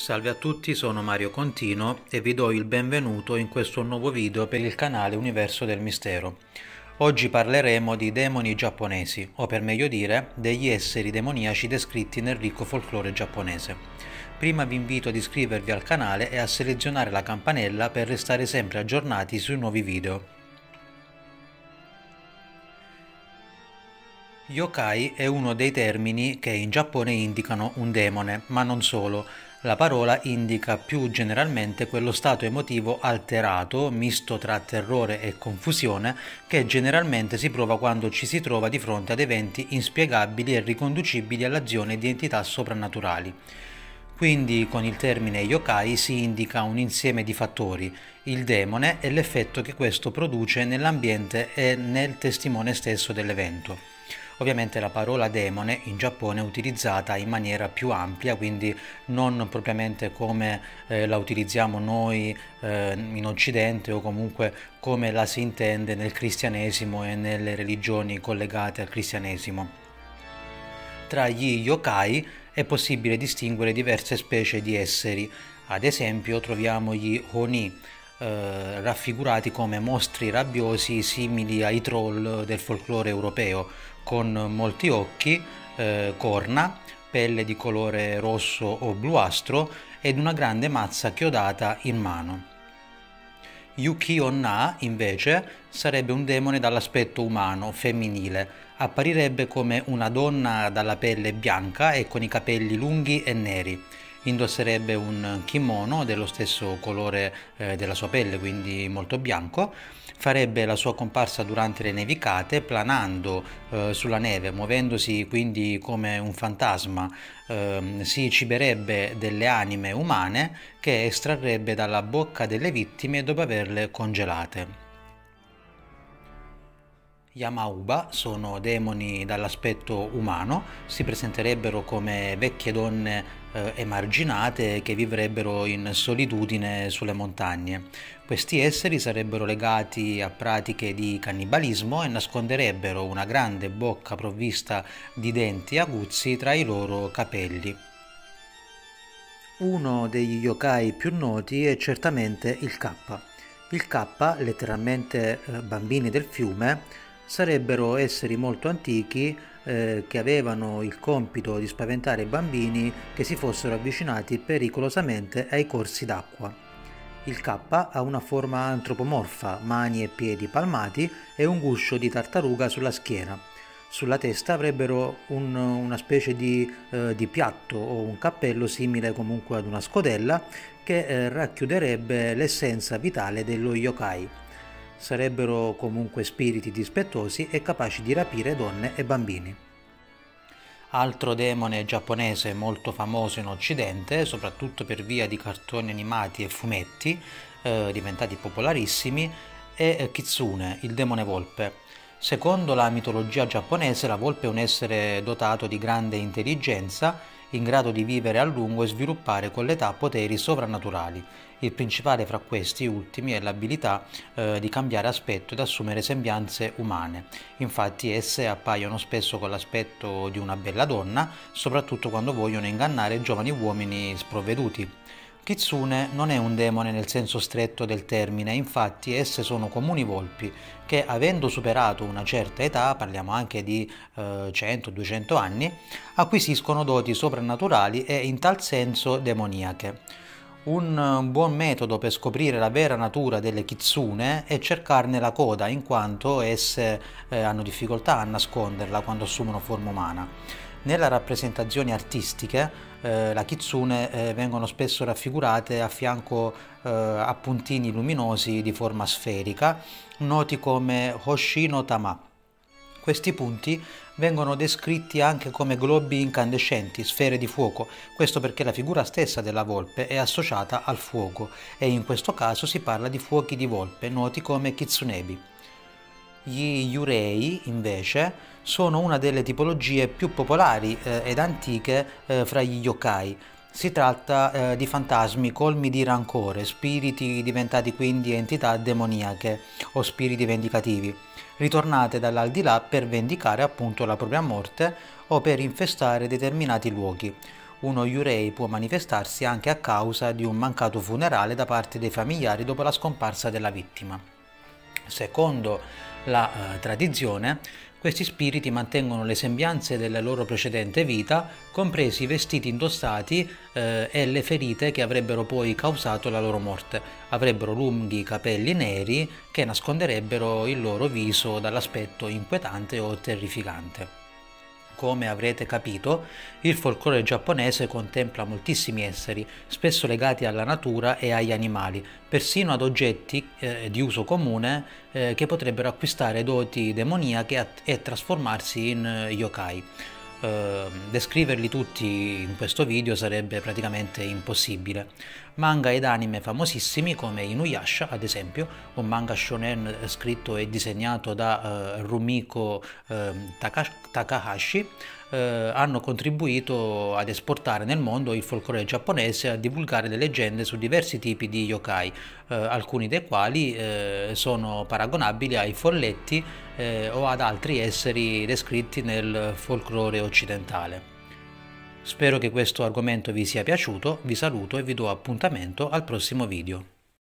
Salve a tutti, sono Mario Contino e vi do il benvenuto in questo nuovo video per il canale Universo del Mistero. Oggi parleremo di demoni giapponesi, o per meglio dire, degli esseri demoniaci descritti nel ricco folklore giapponese. Prima vi invito ad iscrivervi al canale e a selezionare la campanella per restare sempre aggiornati sui nuovi video. Yokai è uno dei termini che in Giappone indicano un demone, ma non solo, la parola indica più generalmente quello stato emotivo alterato, misto tra terrore e confusione, che generalmente si prova quando ci si trova di fronte ad eventi inspiegabili e riconducibili all'azione di entità soprannaturali. Quindi con il termine yokai si indica un insieme di fattori, il demone e l'effetto che questo produce nell'ambiente e nel testimone stesso dell'evento. Ovviamente la parola demone in Giappone è utilizzata in maniera più ampia, quindi non propriamente come eh, la utilizziamo noi eh, in Occidente o comunque come la si intende nel cristianesimo e nelle religioni collegate al cristianesimo. Tra gli yokai è possibile distinguere diverse specie di esseri, ad esempio troviamo gli oni, eh, raffigurati come mostri rabbiosi simili ai troll del folklore europeo, con molti occhi, eh, corna, pelle di colore rosso o bluastro ed una grande mazza chiodata in mano. Yuki Onna, invece, sarebbe un demone dall'aspetto umano, femminile. Apparirebbe come una donna dalla pelle bianca e con i capelli lunghi e neri indosserebbe un kimono dello stesso colore eh, della sua pelle, quindi molto bianco, farebbe la sua comparsa durante le nevicate planando eh, sulla neve, muovendosi quindi come un fantasma, eh, si ciberebbe delle anime umane che estrarrebbe dalla bocca delle vittime dopo averle congelate. Yamauba sono demoni dall'aspetto umano, si presenterebbero come vecchie donne eh, emarginate che vivrebbero in solitudine sulle montagne. Questi esseri sarebbero legati a pratiche di cannibalismo e nasconderebbero una grande bocca provvista di denti aguzzi tra i loro capelli. Uno degli yokai più noti è certamente il K. Il K, letteralmente eh, bambini del fiume, sarebbero esseri molto antichi eh, che avevano il compito di spaventare i bambini che si fossero avvicinati pericolosamente ai corsi d'acqua. Il K ha una forma antropomorfa, mani e piedi palmati e un guscio di tartaruga sulla schiena. Sulla testa avrebbero un, una specie di, eh, di, piatto o un cappello simile comunque ad una scodella che eh, racchiuderebbe l'essenza vitale dello yokai sarebbero comunque spiriti dispettosi e capaci di rapire donne e bambini. Altro demone giapponese molto famoso in Occidente, soprattutto per via di cartoni animati e fumetti eh, diventati popolarissimi, è Kitsune, il demone volpe. Secondo la mitologia giapponese, la volpe è un essere dotato di grande intelligenza in grado di vivere a lungo e sviluppare con l'età poteri sovrannaturali. Il principale fra questi ultimi è l'abilità eh, di cambiare aspetto ed assumere sembianze umane. Infatti esse appaiono spesso con l'aspetto di una bella donna, soprattutto quando vogliono ingannare giovani uomini sprovveduti. Kitsune non è un demone nel senso stretto del termine, infatti esse sono comuni volpi che avendo superato una certa età, parliamo anche di eh, 100-200 anni, acquisiscono doti soprannaturali e in tal senso demoniache. Un buon metodo per scoprire la vera natura delle kitsune è cercarne la coda, in quanto esse eh, hanno difficoltà a nasconderla quando assumono forma umana. Nelle rappresentazioni artistiche eh, la kitsune eh, vengono spesso raffigurate a fianco eh, a puntini luminosi di forma sferica, noti come Hoshino Tama. Questi punti vengono descritti anche come globi incandescenti, sfere di fuoco, questo perché la figura stessa della volpe è associata al fuoco e in questo caso si parla di fuochi di volpe, noti come kitsunebi. Gli yurei, invece, sono una delle tipologie più popolari eh, ed antiche eh, fra gli yokai. Si tratta eh, di fantasmi colmi di rancore, spiriti diventati quindi entità demoniache o spiriti vendicativi, ritornate dall'aldilà per vendicare appunto la propria morte o per infestare determinati luoghi. uno yurei può manifestarsi anche a causa di un mancato funerale da parte dei familiari dopo la scomparsa della vittima. Secondo la eh, tradizione, questi spiriti mantengono le sembianze della loro precedente vita, compresi i vestiti indossati eh, e le ferite che avrebbero poi causato la loro morte. Avrebbero lunghi capelli neri che nasconderebbero il loro viso dall'aspetto inquietante o terrificante. Come avrete capito, il folklore giapponese contempla moltissimi esseri, spesso legati alla natura e agli animali, persino ad oggetti eh, di uso comune eh, che potrebbero acquistare doti demoniache e trasformarsi in eh, yokai. Uh, descriverli tutti in questo video sarebbe praticamente impossibile. Manga ed anime famosissimi come Inuyasha, ad esempio, un manga shonen scritto e disegnato da uh, Rumiko uh, Takahashi, eh, hanno contribuito ad esportare nel mondo il folklore giapponese e a divulgare le leggende su diversi tipi di yokai, eh, alcuni dei quali eh, sono paragonabili ai folletti eh, o ad altri esseri descritti nel folklore occidentale. Spero che questo argomento vi sia piaciuto, vi saluto e vi do appuntamento al prossimo video.